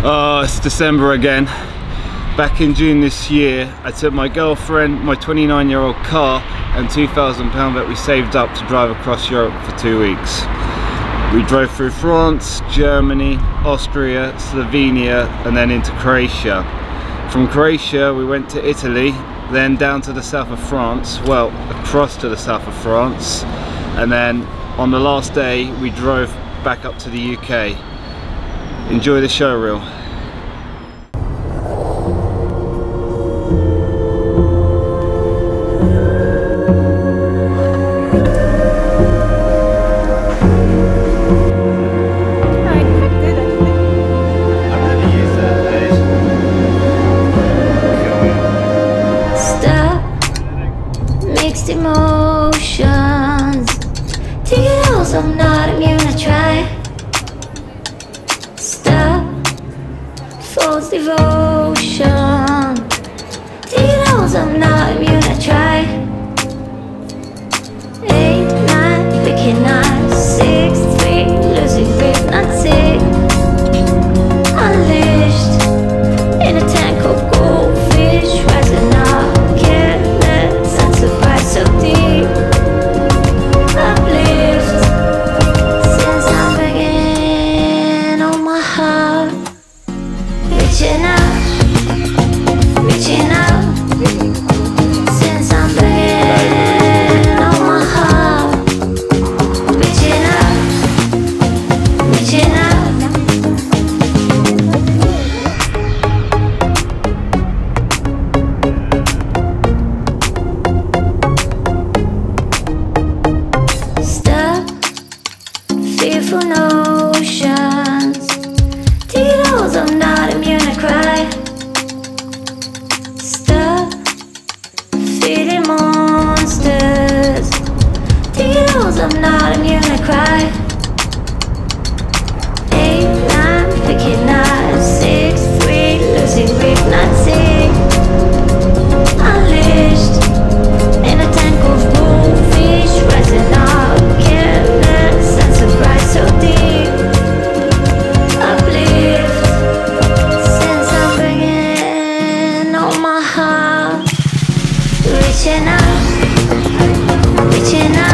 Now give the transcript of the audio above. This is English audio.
Oh, it's December again. Back in June this year, I took my girlfriend, my 29 year old car, and £2,000 that we saved up to drive across Europe for two weeks. We drove through France, Germany, Austria, Slovenia, and then into Croatia. From Croatia, we went to Italy, then down to the south of France, well, across to the south of France, and then on the last day, we drove back up to the UK. Enjoy the show reel. False devotion. Holes, I'm not immune, I try. to notions. Tito's, I'm not immune, to cry. Stuff feeding monsters. Tito's, I'm not immune, to cry. reaching out, reaching out.